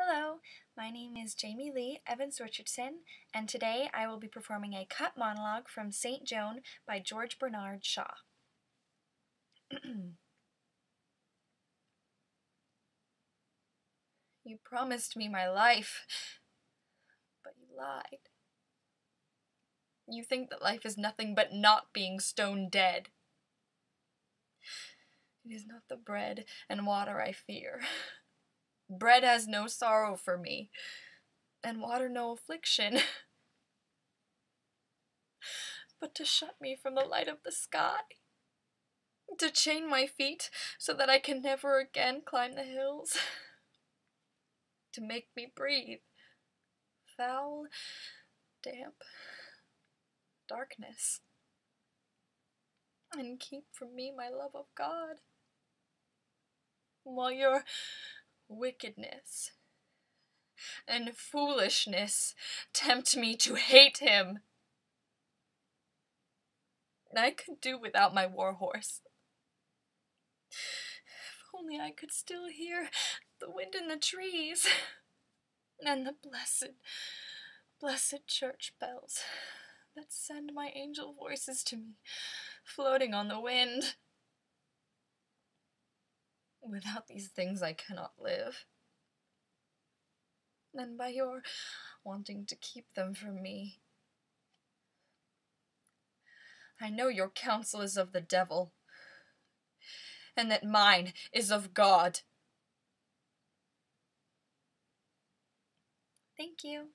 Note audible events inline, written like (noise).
Hello, my name is Jamie Lee Evans Richardson, and today I will be performing a cut monologue from St. Joan by George Bernard Shaw. (clears throat) you promised me my life, but you lied. You think that life is nothing but not being stone dead. It is not the bread and water I fear. (laughs) Bread has no sorrow for me, and water no affliction, (laughs) but to shut me from the light of the sky, to chain my feet so that I can never again climb the hills, (laughs) to make me breathe foul, damp darkness, and keep from me my love of God. While your wickedness and foolishness tempt me to hate him. I could do without my warhorse. If only I could still hear the wind in the trees and the blessed, blessed church bells that send my angel voices to me, floating on the wind. Without these things I cannot live. And by your wanting to keep them from me, I know your counsel is of the devil, and that mine is of God. Thank you.